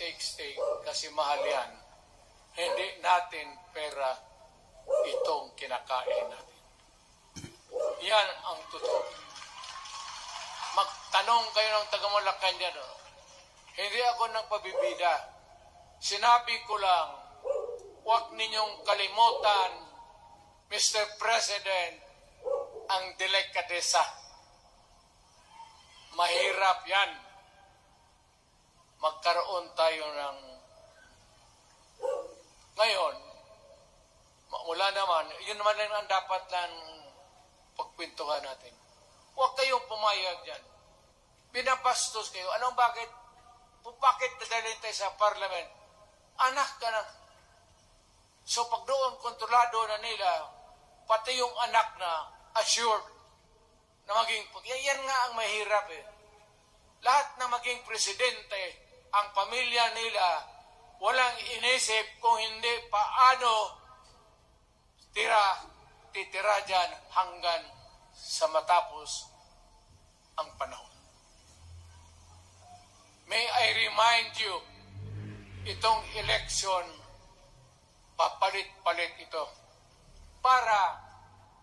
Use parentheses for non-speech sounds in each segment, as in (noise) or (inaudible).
steak-steak kasi mahal yan. Hindi natin pera itong kinakain natin. Yan ang totoo. Magtanong kayo ng taga Malacanang no? Hindi ako nagpabibida. Sinabi ko lang, huwag ninyong kalimutan, Mr. President, ang delikatesa. Mahirap yan. Magkaroon tayo ng... Ngayon, mula naman, yun naman lang ang dapat lang pagpintuhan natin. Huwag kayong pumayag dyan. Binabastos kayo. Anong bakit? Bakit nadalhin tayo sa parliament? Anak ka na. So pag doon kontrolado na nila, pati yung anak na assured na maging, yan nga ang mahirap eh. Lahat na maging presidente, ang pamilya nila, walang inisip kung hindi paano tira, titira dyan hanggang sa matapos ang panahon. May I remind you, itong election, papalit-palit ito. Para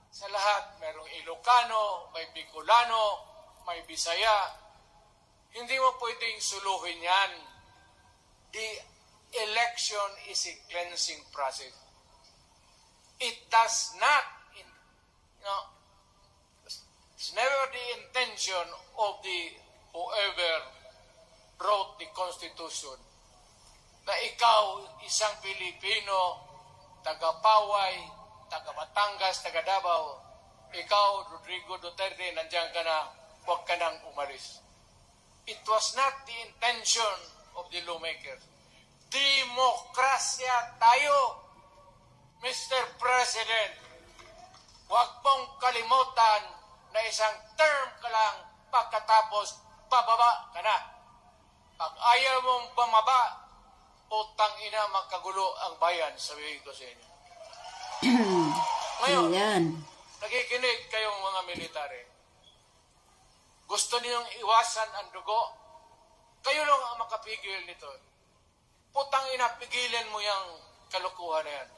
sa lahat, merong Ilocano, may Bicolano, may Bisaya. Hindi mo pwedeng suluhin yan. The election is a cleansing process. It does not, you know, it's never the intention of the whoever wrote the Constitution na ikaw, isang Pilipino, taga-Paway, taga-Batangas, taga-Davao, ikaw, Rodrigo Duterte, nandiyan ka na, huwag ka nang umalis. It was not the intention of the lawmakers. Demokrasya tayo, Mr. President. Huwag mong kalimutan na isang term ka lang pagkatapos bababa ka na. Pag ayaw mong bumaba, utang ina magkagulo ang bayan, sabihin ko sa inyo. (clears throat) Ngayon, Ayan. nakikinig kayong mga military. Gusto niyong iwasan ang dugo? Kayo lang ang makapigil nito. Putang ina, pigilan mo yung kalukuhan na yan.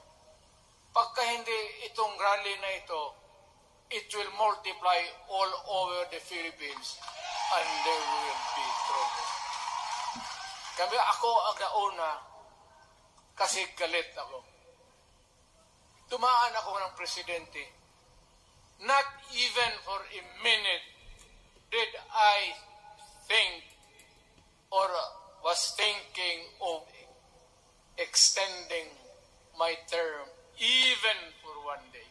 Pagka hindi itong rally na ito, it will multiply all over the Philippines and there will be trouble. Kami ako ang nauna kasi galit ako. Tumaan ako ng presidente. Not even for a minute did I think or was thinking of extending my term even for one day.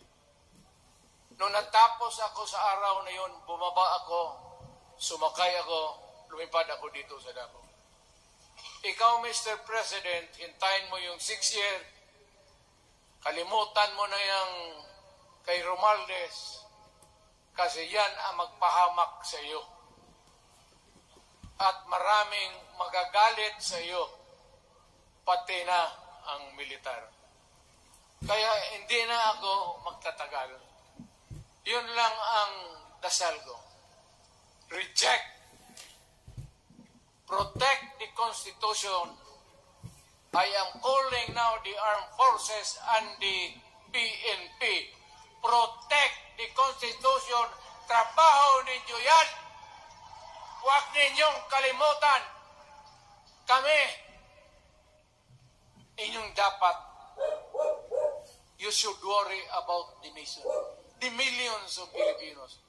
Nung natapos ako sa araw na yun, bumaba ako, sumakay ako, lumipad ako dito sa Davao. Ikaw, Mr. President, hintayin mo yung six year, kalimutan mo na yung kay Romaldes, kasi yan ang magpahamak sa iyo. At maraming magagalit sa iyo, pati na ang militar. Kaya hindi na ako magtatagal. Yun lang ang dasal ko. Reject protect the Constitution, I am calling now the armed forces and the PNP. Protect the Constitution. Trabaho ninyo yan. Huwag ninyong kalimutan. Kami, inyong dapat, you should worry about the nation. The millions of Filipinos.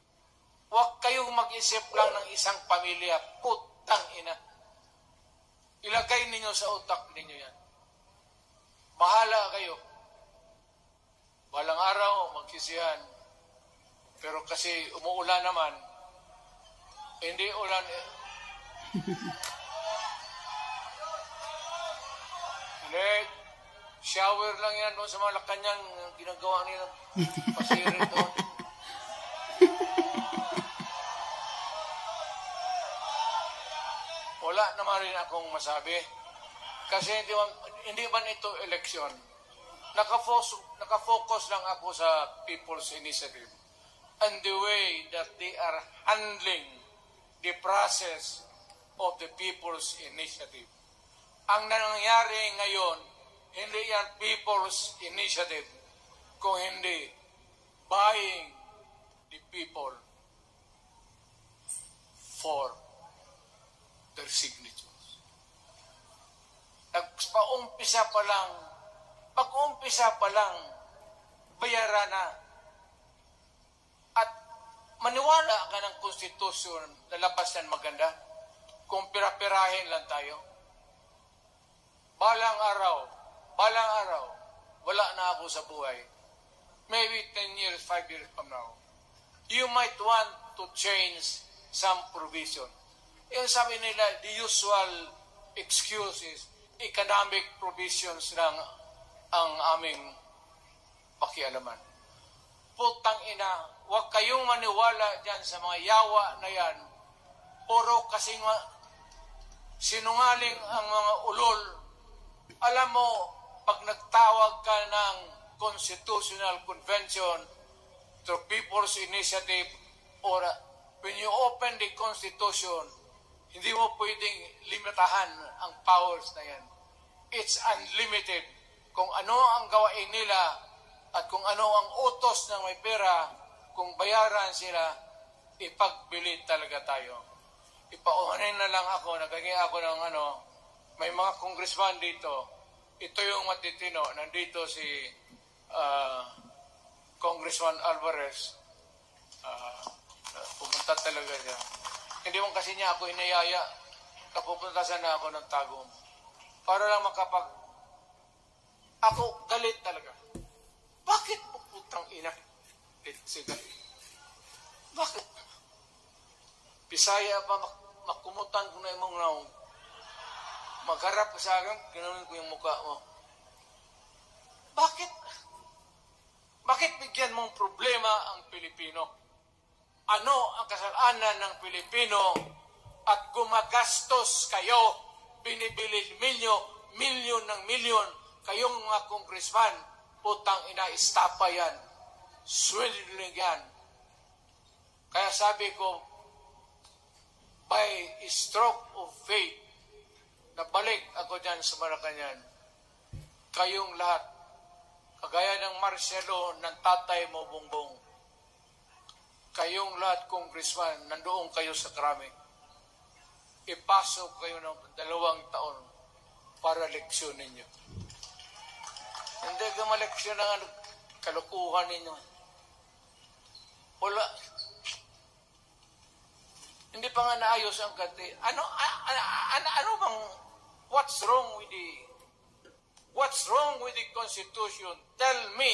Huwag kayong mag-isip lang ng isang pamilya. Putang ina. Ilagay ninyo sa utak ninyo yan. Mahala kayo. Balang araw, magsisihan. Pero kasi umuulan naman, hindi ulan. Eh. (laughs) hindi, shower lang yan doon sa Malacanang ginagawa nila. Pasirin (laughs) doon. wala naman rin akong masabi. Kasi hindi, man, hindi man ito eleksyon. Nakafocus, nakafocus lang ako sa People's Initiative and the way that they are handling the process of the People's Initiative. Ang nangyayari ngayon, hindi yan people's initiative, kung hindi buying the people for their signatures. Nagpaumpisa pa lang, pag-umpisa pa lang, bayaran na. Maniwala ka ng konstitusyon na labas yan maganda kung pirapirahin lang tayo. Balang araw, balang araw, wala na ako sa buhay. Maybe 10 years, 5 years from now. You might want to change some provision. Yung sabi nila, the usual excuse is economic provisions lang ang aming pakialaman. Putang ina, huwag kayong maniwala dyan sa mga yawa na yan. Puro kasing sinungaling ang mga ulol. Alam mo, pag nagtawag ka ng Constitutional Convention through People's Initiative or when you open the Constitution, hindi mo pwedeng limitahan ang powers na yan. It's unlimited. Kung ano ang gawain nila at kung ano ang utos ng may pera, kung bayaran sila, ipagbili talaga tayo. Ipauhanin na lang ako, nagaging ako ng ano, may mga congressman dito, ito yung matitino, nandito si uh, Congressman Alvarez, uh, pumunta talaga siya. Hindi mo kasi niya ako inayaya, kapupunta sana ako ng tagong. Para lang makapag... Ako galit talaga. Bakit po putang ina? Siga. Bakit? Bisaya pa mak makumutan ko na imong naong. Magharap ka sa akin, ginanon ko yung mukha mo. Bakit? Bakit bigyan mong problema ang Pilipino? Ano ang kasalanan ng Pilipino at gumagastos kayo, binibili milyo, milyon ng milyon, kayong mga congressman, putang ina, istapa yan. Swindling yan. Kaya sabi ko, by stroke of faith, nabalik ako dyan sa Malacanang, kayong lahat, kagaya ng Marcelo ng tatay mo, Bongbong, kayong lahat, congressman, nandoon kayo sa krami. Ipasok kayo ng dalawang taon para leksyon ninyo. Hindi ka maleksyon ng ano, kalukuhan ninyo. Wala. Hindi pa nga naayos ang kati. Ano, ano, ano, ano bang, what's wrong with the, what's wrong with the Constitution? Tell me,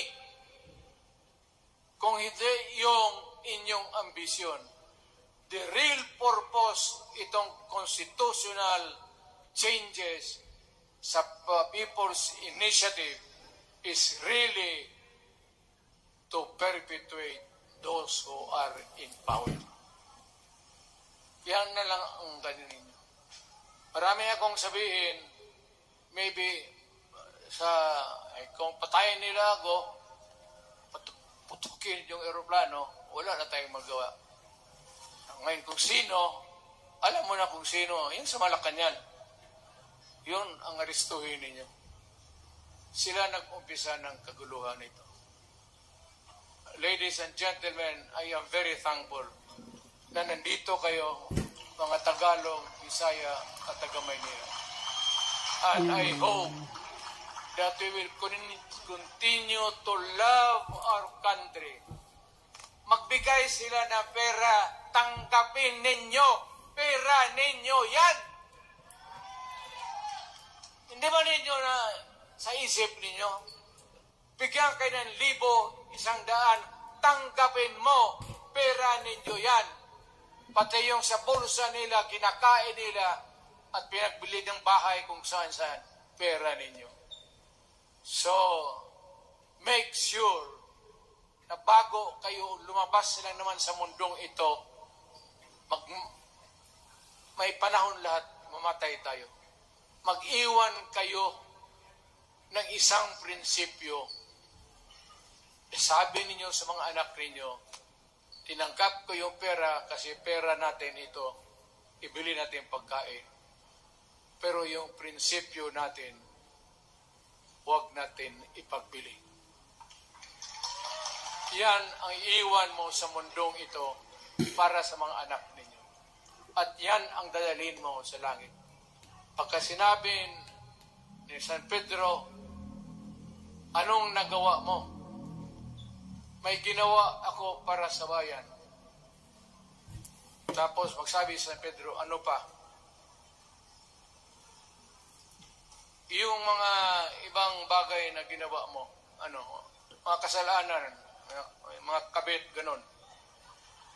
kung hindi yung inyong ambisyon. The real purpose itong constitutional changes sa People's Initiative is really to perpetuate those who are in power. Yan na lang ang ganyan ninyo. Marami akong sabihin, maybe sa, eh, kung patayin nila ako, putukin yung aeroplano, wala na tayong magawa. Ngayon kung sino, alam mo na kung sino, yung sa Malacanang. Yun ang aristuhin ninyo. Sila nag-umpisa ng kaguluhan nito. Ladies and gentlemen, I am very thankful na nandito kayo, mga Tagalog, Bisaya at taga Maynila. And I hope that we will continue to love our country. Magbigay sila ng pera, tanggapin ninyo. Pera ninyo yan. Hindi ba ninyo na sa isip ninyo? Bigyan kayo ng libo, isang daan, tanggapin mo, pera ninyo yan. Pati yung sa bulsa nila, kinakain nila, at pinagbili ng bahay kung saan saan, pera ninyo. So, make sure na bago kayo lumabas lang naman sa mundong ito, mag, may panahon lahat, mamatay tayo. Mag-iwan kayo ng isang prinsipyo. Sabi ninyo sa mga anak ninyo, tinangkap ko yung pera kasi pera natin ito, ibili natin pagkain. Pero yung prinsipyo natin, huwag natin ipagbili. Yan ang iiwan mo sa mundong ito para sa mga anak ninyo. At yan ang dadalhin mo sa langit. Pagka sinabi ni San Pedro, anong nagawa mo? May ginawa ako para sa bayan. Tapos magsabi sa Pedro, ano pa? Yung mga ibang bagay na ginawa mo, ano, mga kasalanan, mga, kabit, ganun.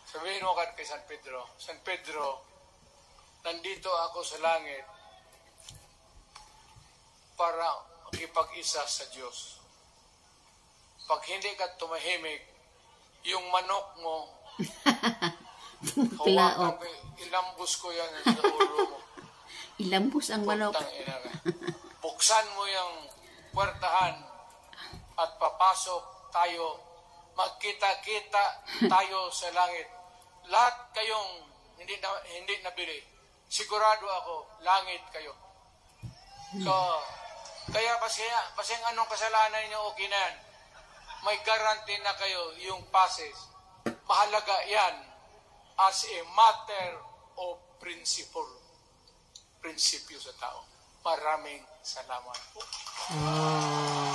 Sabihin mo kay San Pedro, San Pedro, nandito ako sa langit para makipag-isa sa Diyos. Pag hindi ka tumahimik, yung manok mo, (laughs) ko, ilambos ko yan sa ulo mo. (laughs) Ilambos ang manok. Buksan mo yung puwertahan at papasok tayo. Magkita-kita tayo sa langit. Lahat kayong hindi na, hindi nabili. Sigurado ako, langit kayo. So, kaya pasaya, pasayang anong kasalanan niyo okay na yan. May guarantee na kayo yung passes. Mahalaga yan as a matter of principle prinsipyo sa tao. Maraming salamat po. Wow.